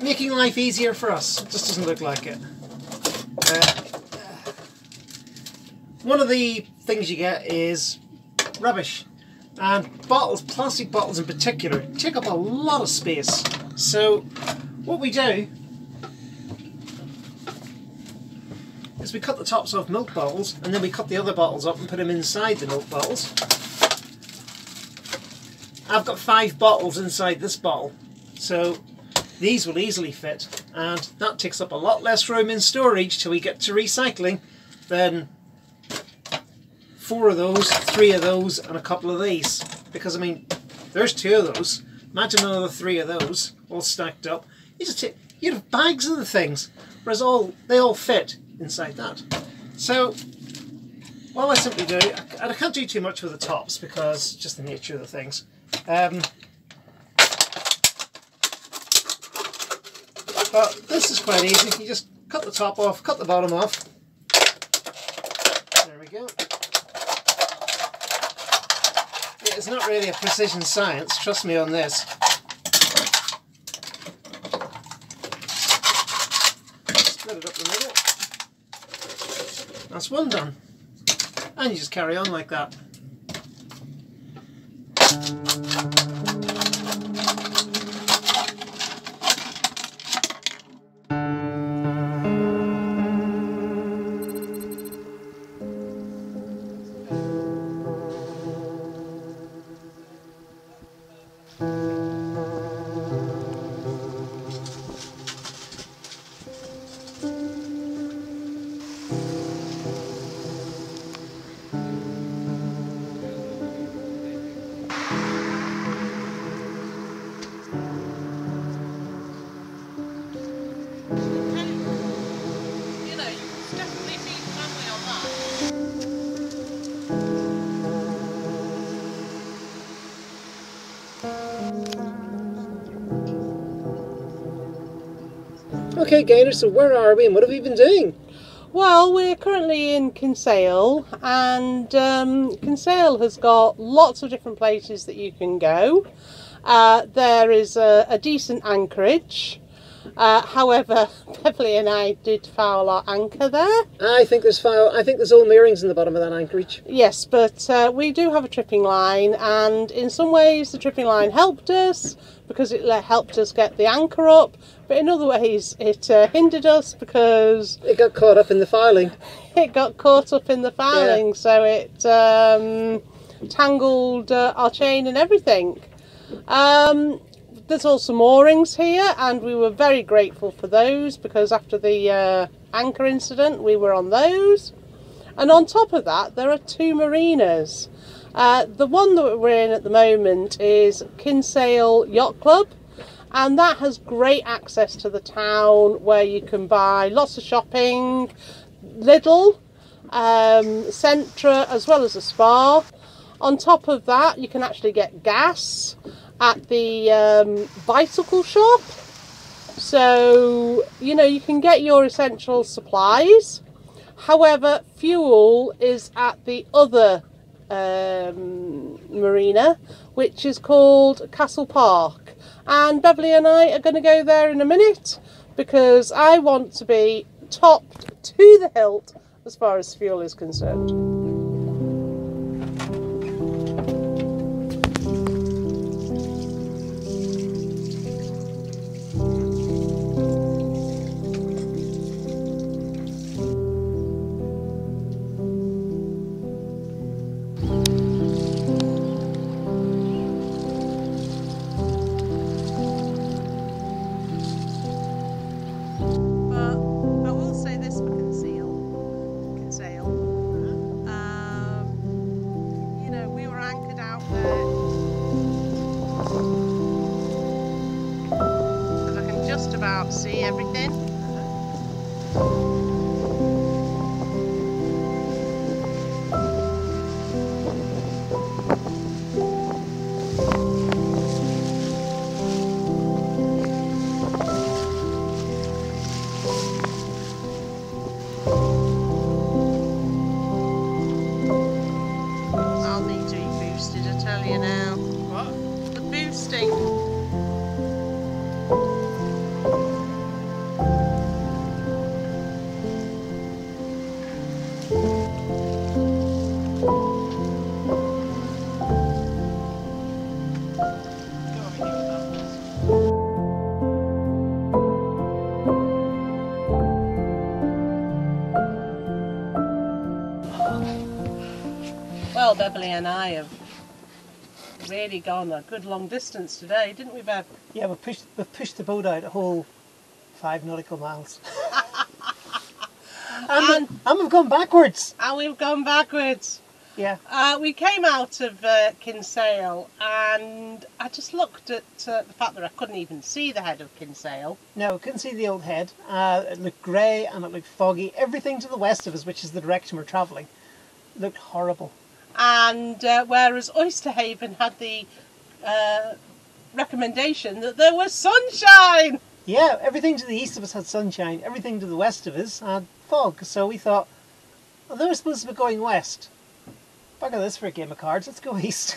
making life easier for us. It just doesn't look like it. Uh, one of the things you get is rubbish. And bottles, plastic bottles in particular, take up a lot of space. So what we do is we cut the tops off milk bottles and then we cut the other bottles up and put them inside the milk bottles. I've got five bottles inside this bottle, so these will easily fit, and that takes up a lot less room in storage till we get to recycling than four of those, three of those, and a couple of these. Because I mean, there's two of those. Imagine another three of those all stacked up. You just you'd have bags of the things, whereas all they all fit inside that. So what I simply do, and I can't do too much with the tops because just the nature of the things. Um, but this is quite easy. You just cut the top off, cut the bottom off. There we go. It's not really a precision science, trust me on this. Split it up the middle. That's one done. And you just carry on like that. Okay, Gaynor, so where are we and what have we been doing? Well, we're currently in Kinsale, and um, Kinsale has got lots of different places that you can go. Uh, there is a, a decent anchorage. Uh, however, Beverly and I did foul our anchor there. I think there's file, I think there's old moorings in the bottom of that anchorage. Yes, but uh, we do have a tripping line, and in some ways, the tripping line helped us because it helped us get the anchor up. But in other ways, it uh, hindered us because It got caught up in the filing. it got caught up in the fouling, so it um, tangled uh, our chain and everything. Um, there's also moorings here, and we were very grateful for those because after the uh, anchor incident, we were on those. And on top of that, there are two marinas. Uh, the one that we're in at the moment is Kinsale Yacht Club, and that has great access to the town where you can buy lots of shopping, Lidl, um, Centra, as well as a spa. On top of that, you can actually get gas at the um, bicycle shop. So, you know, you can get your essential supplies. However, fuel is at the other um, marina, which is called Castle Park. And Beverly and I are going to go there in a minute because I want to be topped to the hilt as far as fuel is concerned. See everything. Beverly and I have really gone a good long distance today, didn't we, Bev? Yeah, we've pushed, we've pushed the boat out a whole five nautical miles. and, and we've gone backwards. And we've gone backwards. Yeah. Uh, we came out of uh, Kinsale and I just looked at uh, the fact that I couldn't even see the head of Kinsale. No, couldn't see the old head. Uh, it looked grey and it looked foggy. Everything to the west of us, which is the direction we're travelling, looked horrible. And uh, whereas Oysterhaven had the uh, recommendation that there was sunshine. Yeah, everything to the east of us had sunshine. Everything to the west of us had fog. So we thought, well, they were supposed to be going west. Bugger this for a game of cards. Let's go east.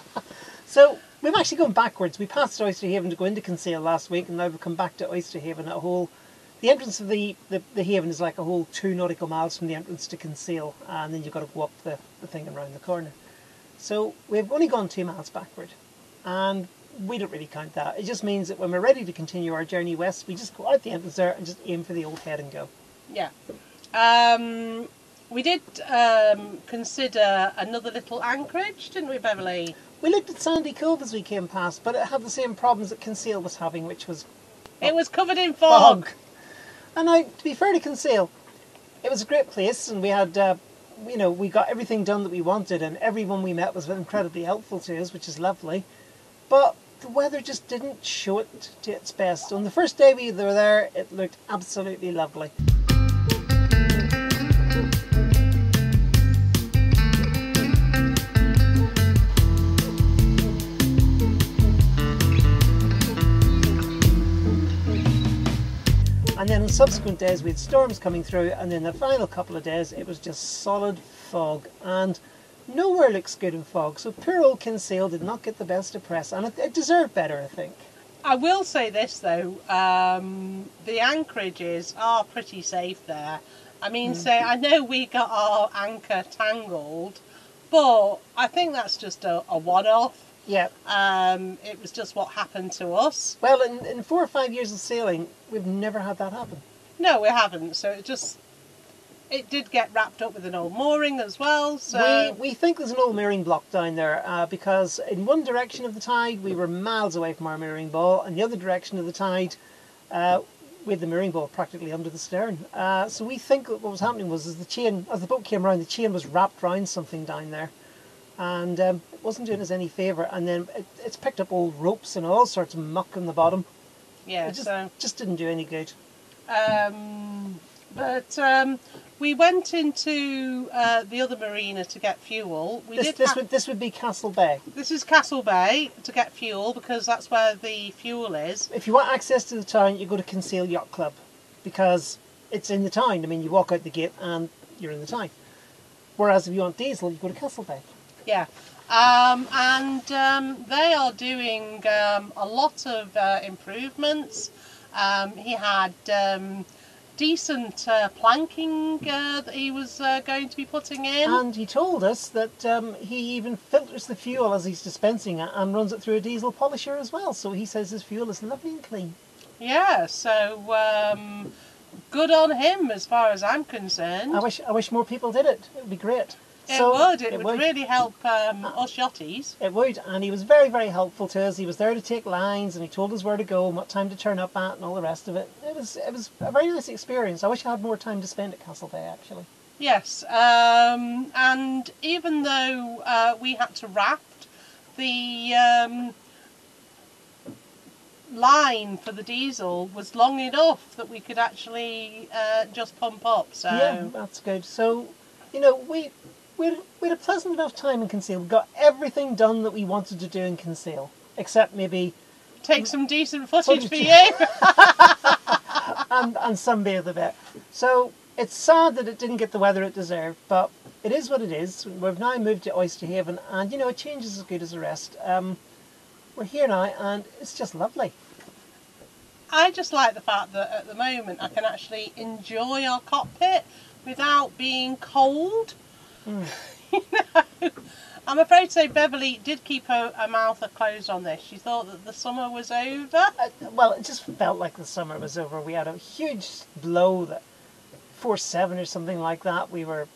so we've actually gone backwards. We passed Oysterhaven to go into Kinsale last week, and now we've come back to Oysterhaven at a whole. The entrance of the, the, the haven is like a whole two nautical miles from the entrance to Kinsale, and then you've got to go up the, the thing and round the corner. So we've only gone two miles backward, and we don't really count that. It just means that when we're ready to continue our journey west, we just go out the entrance there and just aim for the old head and go. Yeah. Um, we did um, consider another little anchorage, didn't we, Beverly? We looked at Sandy Cove as we came past, but it had the same problems that Kinsale was having, which was It was covered in fog. fog. And now, to be fair to Kinsale, it was a great place, and we had, uh, you know, we got everything done that we wanted, and everyone we met was incredibly helpful to us, which is lovely. But the weather just didn't show it to its best. On the first day we were there, it looked absolutely lovely. Subsequent days we had storms coming through, and then the final couple of days it was just solid fog, and nowhere looks good in fog. So poor old Kinsale did not get the best of press, and it, it deserved better, I think. I will say this though, um, the anchorages are pretty safe there. I mean, say I know we got our anchor tangled, but I think that's just a, a one-off. Yeah. Um, it was just what happened to us. Well, in, in four or five years of sailing, we've never had that happen. No, we haven't. So it just it did get wrapped up with an old mooring as well. So We, we think there's an old mooring block down there uh, because in one direction of the tide we were miles away from our mooring ball, and the other direction of the tide uh, we had the mooring ball practically under the stern. Uh, so we think what was happening was as the chain, as the boat came around, the chain was wrapped around something down there, and um, it wasn't doing us any favour. And then it, it's picked up old ropes and all sorts of muck in the bottom. yeah, It just, so just didn't do any good. um, but um, we went into uh, the other marina to get fuel. We This, did. this, would, this would be Castle Bay. this is Castle Bay to get fuel because that's where the fuel is. If you want access to the town, you go to Kinsale Yacht Club because it's in the town. I mean, you walk out the gate and you're in the town. Whereas if you want diesel, you go to Castle Bay. Yeah. Um, and um, they are doing um, a lot of uh, improvements. Um, he had um, decent uh, planking uh, that he was uh, going to be putting in. And he told us that um, he even filters the fuel as he's dispensing it and runs it through a diesel polisher as well. So he says his fuel is lovely and clean. yeah, so um, good on him as far as I'm concerned. I wish I wish more people did it. It would be great. It So, would. It, would, really help um, us yachties. It would, and he was very, very helpful to us. He was there to take lines, and he told us where to go and what time to turn up at, and all the rest of it. It was, it was a very nice experience. I wish I had more time to spend at Castle Bay, actually. Yes, um, and even though uh, we had to raft, the um, line for the diesel was long enough that we could actually uh, just pump up. So Yeah, that's good. So, you know, we we had, we had a pleasant enough time in Kinsale. We got everything done that we wanted to do in Kinsale, except maybe take some decent footage for you. and and sunbathe a bit. So it's sad that it didn't get the weather it deserved, but it is what it is. We've now moved to Oyster Haven, and you know, a change is as good as a rest. Um, we're here now, and it's just lovely. I just like the fact that at the moment I can actually enjoy our cockpit without being cold. You know, I'm afraid to say Beverly did keep her, her mouth closed on this. She thought that the summer was over. Well, it just felt like the summer was over. We had a huge blow that four seven or something like that. We were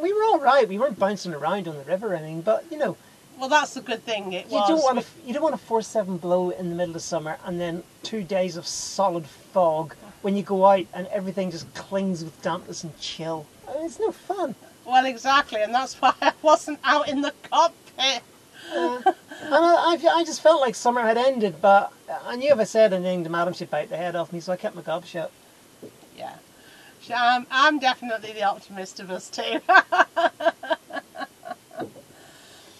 we were all right. We weren't bouncing around on the river or anything, but you know, Well, that's the good thing. It you was. don't want to you don't want a four seven blow in the middle of summer and then two days of solid fog when you go out and everything just clings with dampness and chill. I mean, it's no fun. Well, exactly, and that's why I wasn't out in the cockpit. And I, I, I just felt like summer had ended, but I knew if I said anything to Madam, she'd bite the head off me, so I kept my gob shut. Yeah. I'm, um, I'm definitely the optimist of us two. but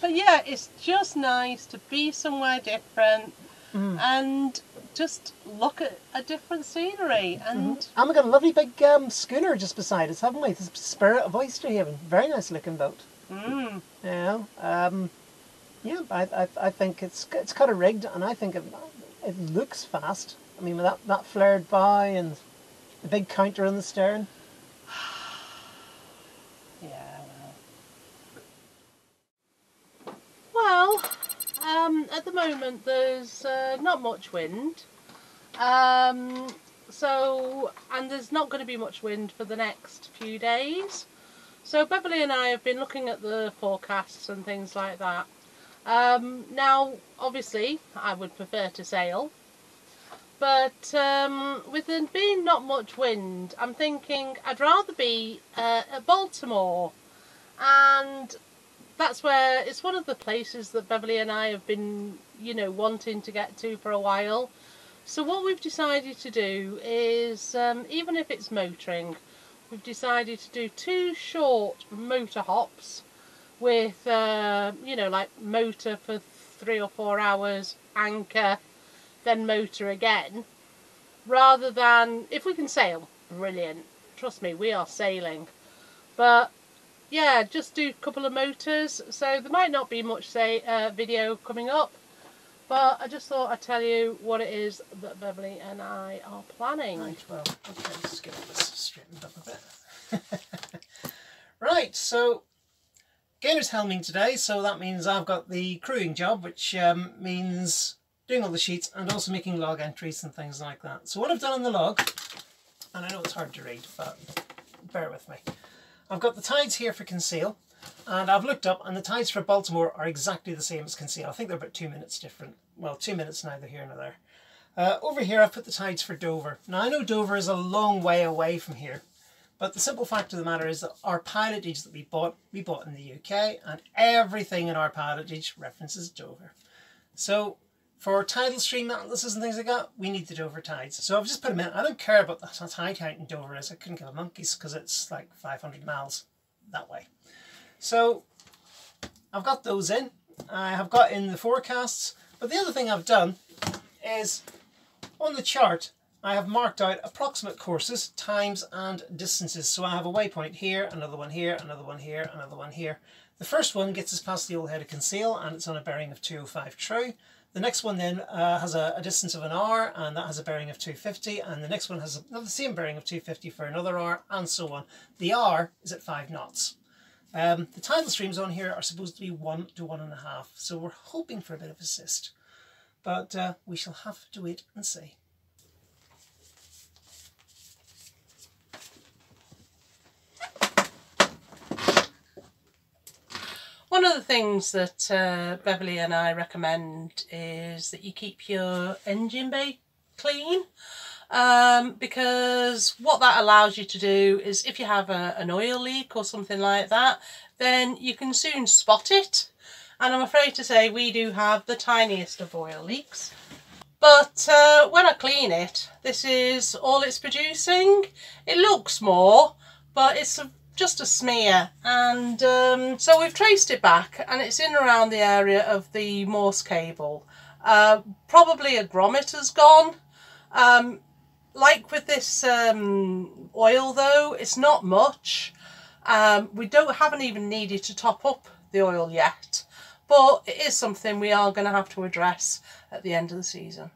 yeah, it's just nice to be somewhere different mm. and just look at a different scenery. And And we've got a lovely big um, schooner just beside us, haven't we? The Spirit of Oyster Haven. Very nice looking boat. mm, You know, um, yeah, I, I, I think it's it's kind of rigged, and I think it, it looks fast. I mean, with that, that flared bow and the big counter on the stern. yeah, well. Well, um, at the moment there's uh, not much wind. Um, so, and there's not going to be much wind for the next few days. So Beverly and I have been looking at the forecasts and things like that. Um, now, obviously, I would prefer to sail, but um, with there being not much wind, I'm thinking I'd rather be uh, at Baltimore, and that's where it's one of the places that Beverly and I have been, you know, wanting to get to for a while. So what we've decided to do is, um, even if it's motoring, we've decided to do two short motor hops with, uh, you know, like motor for three or four hours, anchor, then motor again, rather than, if we can sail, brilliant. Trust me, we are sailing. But yeah, just do a couple of motors. So there might not be much say uh, video coming up, but I just thought I'd tell you what it is that Beverly and I are planning. Right, well, okay, let's get this straightened up a bit. right, so Gaynor's helming today, so that means I've got the crewing job, which um, means doing all the sheets and also making log entries and things like that. So what I've done on the log, and I know it's hard to read, but bear with me. I've got the tides here for Kinsale, and I've looked up, and the tides for Baltimore are exactly the same as Kinsale. I think they're about two minutes different. Well, two minutes neither here nor there. Uh, over here I've put the tides for Dover. Now I know Dover is a long way away from here, but the simple fact of the matter is that our pilotage that we bought, we bought in the UK, and everything in our pilotage references Dover. So for tidal stream atlases and things like that, we need the Dover tides. So I've just put them in. I don't care about the tide count in Dover is. I couldn't give a monkeys because it's like 500 miles that way. So I've got those in. I have got in the forecasts. But the other thing I've done is on the chart, I have marked out approximate courses, times and distances. So I have a waypoint here, another one here, another one here, another one here. The first one gets us past the old head of Kinsale and it's on a bearing of 205 true. The next one then uh, has a, a, distance of an hour and that has a bearing of 250 and the next one has another same bearing of 250 for another hour and so on. The hour is at 5 knots. Um, the tidal streams on here are supposed to be 1 to 1.5 so we're hoping for a bit of assist. But uh, we shall have to wait and see. One of the things that uh, Beverly and I recommend is that you keep your engine bay clean um, because what that allows you to do is if you have a, an oil leak or something like that then you can soon spot it. And I'm afraid to say we do have the tiniest of oil leaks. But uh, when I clean it this is all it's producing. It looks more but it's a just a smear and um, so we've traced it back and it's in around the area of the Morse cable. Uh, probably a grommet has gone. Um, like with this um, oil though, it's not much. Um, we don't haven't even needed to top up the oil yet, but it is something we are going to have to address at the end of the season.